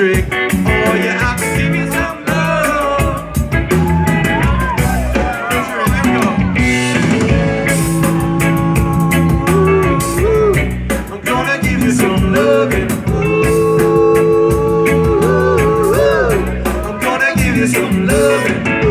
trick. Oh yeah, I can give you some love. Ooh, ooh, I'm gonna give you some love. I'm gonna give you some loving.